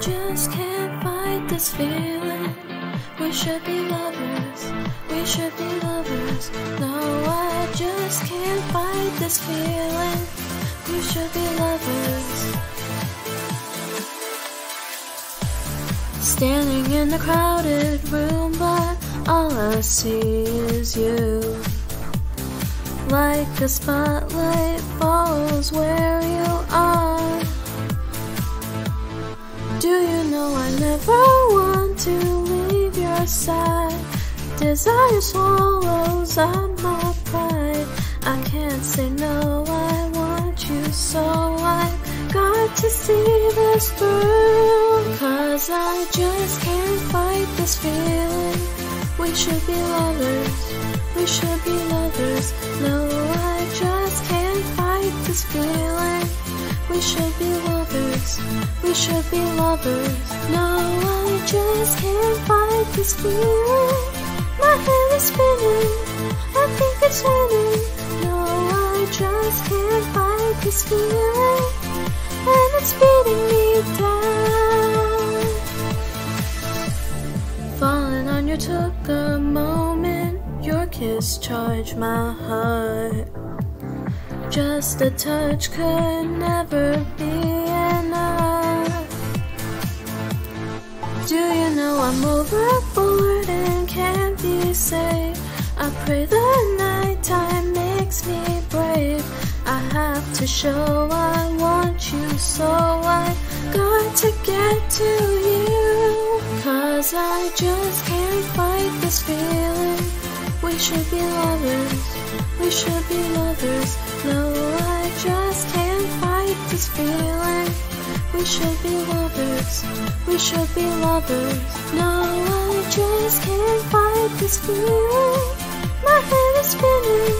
just can't fight this feeling. We should be lovers, we should be lovers. No, I just can't fight this feeling. We should be lovers. Standing in the crowded room, but all I see is you. Like a spotlight falls where you never want to leave your side? Desire swallows up my pride. I can't say no, I want you so I got to see this through. Cause I just can't fight this feeling. We should be lovers, we should be lovers. No, I just can't fight this feeling. We should be lovers, we should be lovers. No, I just can't fight this feeling. My head is spinning, I think it's winning. No, I just can't fight this feeling, and it's beating me down. Falling on you took a moment, your kiss charged my heart. Just a touch could never be Do you know I'm overboard and can't be saved? I pray the nighttime makes me brave. I have to show I want you, so I got to get to you. Cause I just can't fight this feeling. We should be lovers, we should be lovers. No, I just can't fight this feeling. We should be lovers, we should be lovers. No, I just can't fight this feeling. My head is spinning,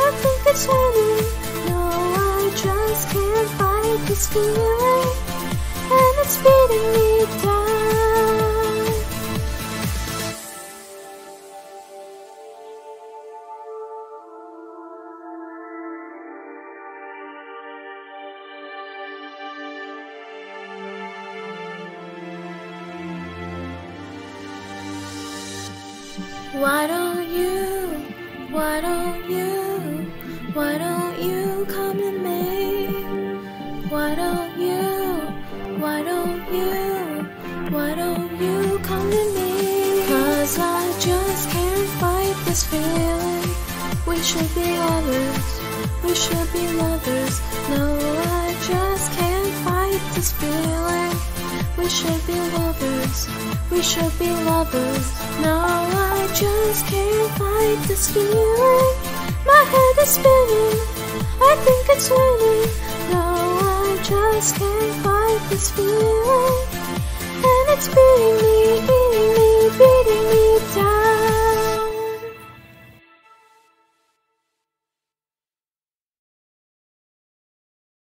I think it's winning. No, I just can't fight this feeling, and it's beating me down. Why don't you, why don't you, why don't you come to me? Why don't you, why don't you, why don't you come to me? Cause I just can't fight this feeling. We should be lovers, we should be lovers. No, I just can't fight this feeling. We should be lovers, we should be lovers. No, I just can't fight this feeling. My head is spinning, I think it's winning. No, I just can't fight this feeling, and it's beating me